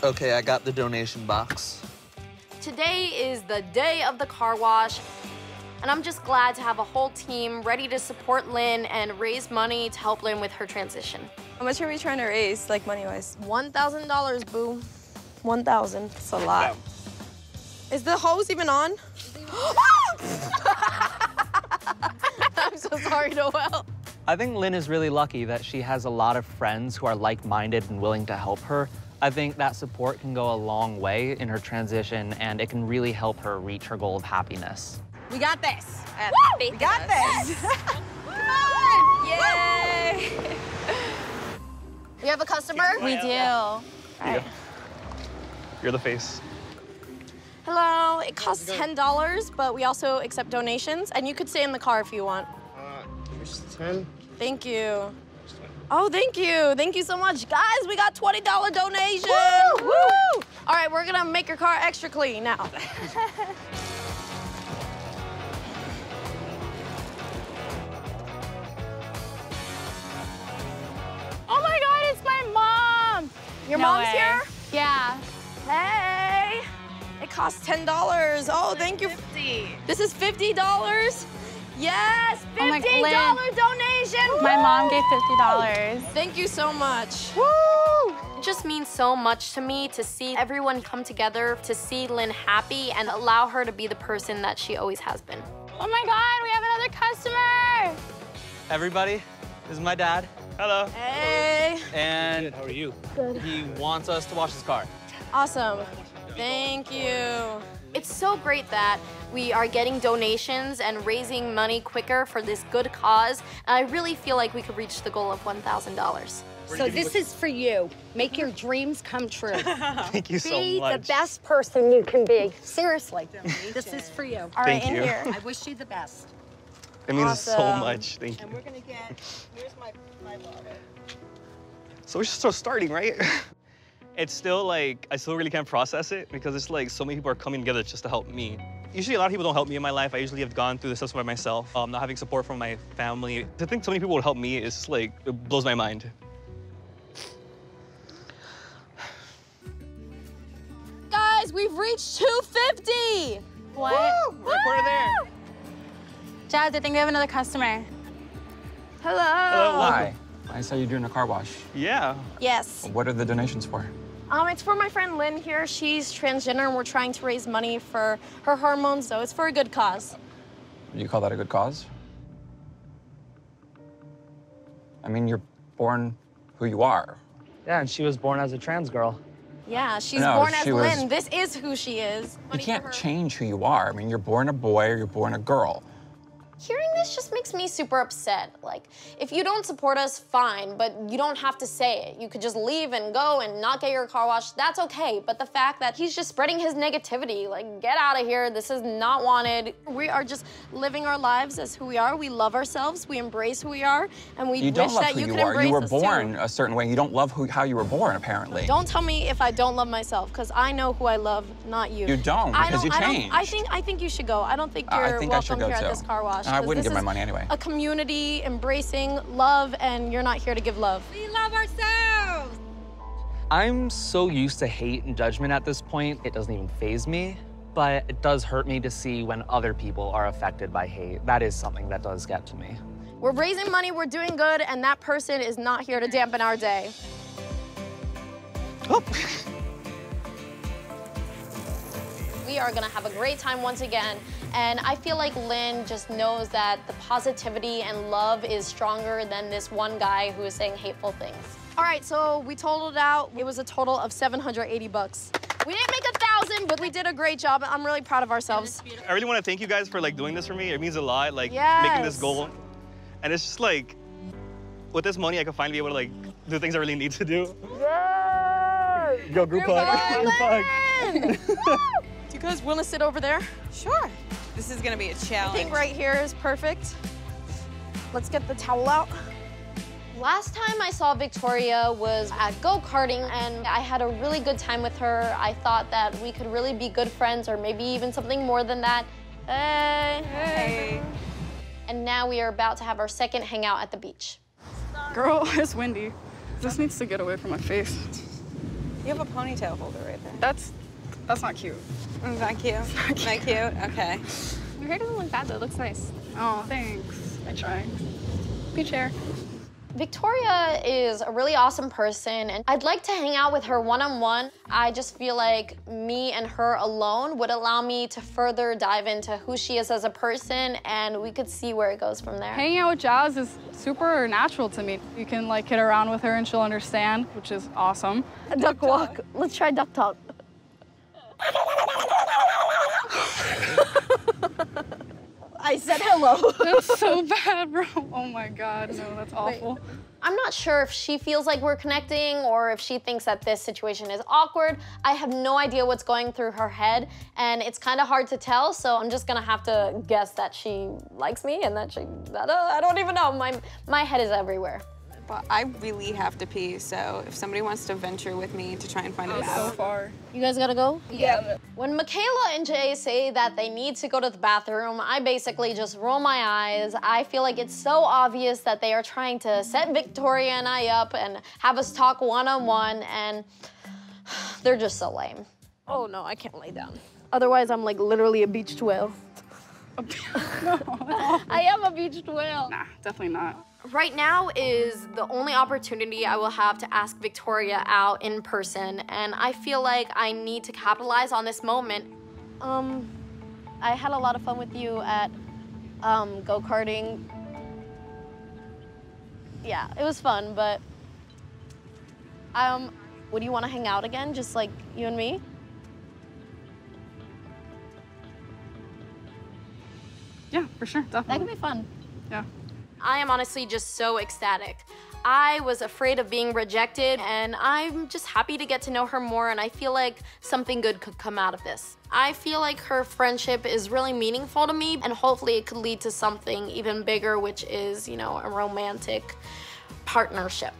Okay, I got the donation box. Today is the day of the car wash, and I'm just glad to have a whole team ready to support Lynn and raise money to help Lynn with her transition. How much are we trying to raise, like money-wise? $1,000, boo. 1000 It's a lot. Is the hose even on? I'm so sorry, Noel. I think Lynn is really lucky that she has a lot of friends who are like-minded and willing to help her. I think that support can go a long way in her transition, and it can really help her reach her goal of happiness. We got this. We got this. Come on! Yay! We have a customer? We do. You're the face. Hello, it costs $10, but we also accept donations, and you could stay in the car if you want. Uh, here's 10. Thank you. Oh, thank you. Thank you so much. Guys, we got $20 donation. Woo! All right, we're gonna make your car extra clean now. Oh my God, it's my mom. Your No mom's way. here? Yeah. Hey! It costs $10. Oh, thank you. 50. This is $50? Yes, $50 Oh my- Lynn. donation. My mom gave $50. Thank you so much. Woo! It just means so much to me to see everyone come together, to see Lynn happy and allow her to be the person that she always has been. Oh my God, we have another customer. Everybody, this is my dad. Hello. Hey, And How are you? Good. He wants us to wash his car. awesome. Thank you. It's so great that we are getting donations and raising money quicker for this good cause. And I really feel like we could reach the goal of $1,000. So this is for you. Make your dreams come true. Thank you so be much. the best person you can be. Seriously. This is for you. All right, Thank in you. here. I wish you the best. It means so much. Thank you. And we're gonna get, here's my, my wallet. So we're just still starting, right? it's still like, I still really can't process it because it's like so many people are coming together just to help me. Usually a lot of people don't help me in my life. I usually have gone through this stuff by myself. Um, not having support from my family. To think so many people would help me is just like, it blows my mind. Guys, we've reached 250. What? We're a quarter there. Jazz, I think we have another customer. Hello. Hello. Hi. I saw you doing a car wash. Yeah. Yes. What are the donations for? Um, it's for my friend Lynn here. She's transgender and we're trying to raise money for her hormones, so it's for a good cause. You call that a good cause? I mean, you're born who you are. Yeah, and she was born as a trans girl. Yeah, she's No, born as she was- Lynn. This is who she is. You Money for can't change who you are. I mean, you're born a boy or you're born a girl. This just makes me super upset. Like, if you don't support us, fine, but you don't have to say it. You could just leave and go and not get your car washed. That's okay. But the fact that he's just spreading his negativity, like, get out of here. This is not wanted. We are just living our lives as who we are. We love ourselves. We embrace who we are, and we You wish don't love that who you you, could are. embrace You were born too. a certain way. You don't love who, how you were born, apparently. Don't tell me if I don't love myself, because I know who I love, not you. You don't, I because don't, you I don't- I think I think you should go. I don't think you're I think welcome here at this car wash. I wouldn't this give my money anyway. A community embracing love, and you're not here to give love. We love ourselves. I'm so used to hate and judgment at this point, it doesn't even faze me. But it does hurt me to see when other people are affected by hate. That is something that does get to me. We're raising money, we're doing good, and that person is not here to dampen our day. Oh. We are gonna have a great time once again. And I feel like Lynn just knows that the positivity and love is stronger than this one guy who is saying hateful things. All right, so we totaled it out. It was a total of 780 bucks. We didn't make a thousand, but we did a great job. I'm really proud of ourselves. I really want to thank you guys for like doing this for me. It means a lot, like making this goal. And it's just like, with this money, I could finally be able to like do things I really need to do. Yeah! Go group hug. Group hug. Do you guys want to sit over there? Sure. This is gonna be a challenge. I think right here is perfect. Let's get the towel out. Last time I saw Victoria was at go-karting and I had a really good time with her. I thought that we could really be good friends or maybe even something more than that. Hey. Hey. And now we are about to have our second hangout at the beach. Girl, it's windy. This needs to get away from my face. You have a ponytail holder right there. That's that's not cute. Is that cute? Not cute. Okay. Your hair doesn't look bad though. It looks nice. Oh, thanks. I try. Good chair. Victoria is a really awesome person, and I'd like to hang out with her one on one. I just feel like me and her alone would allow me to further dive into who she is as a person, and we could see where it goes from there. Hanging out with Jazz is super natural to me. You can like kid around with her and she'll understand, which is awesome. Duck walk. Let's try duck talk. I said hello. That's so bad, bro. Oh my god, no, that's awful. I'm not sure if she feels like we're connecting or if she thinks that this situation is awkward. I have no idea what's going through her head, and it's kind of hard to tell. So I'm just gonna have to guess that she likes me and that she. I don't, I don't even know. My my head is everywhere. But I really have to pee, so if somebody wants to venture with me to try and find it oh, So out. far. You guys gotta go? Yeah. When Michaela and Jay say that they need to go to the bathroom, I basically just roll my eyes. I feel like it's so obvious that they are trying to set Victoria and I up and have us talk one on one, and they're just so lame. Oh no, I can't lay down. Otherwise, I'm like literally a beached whale. I am a beached whale. Nah, definitely not. Right now is the only opportunity I will have to ask Victoria out in person, and I feel like I need to capitalize on this moment. Um, I had a lot of fun with you at um, go karting. Yeah, it was fun, but um, would you want to hang out again, just like you and me? Yeah, for sure, That definitely. could be fun. Yeah. I am honestly just so ecstatic. I was afraid of being rejected, and I'm just happy to get to know her more, and I feel like something good could come out of this. I feel like her friendship is really meaningful to me, and hopefully it could lead to something even bigger, which is, you know, a romantic partnership.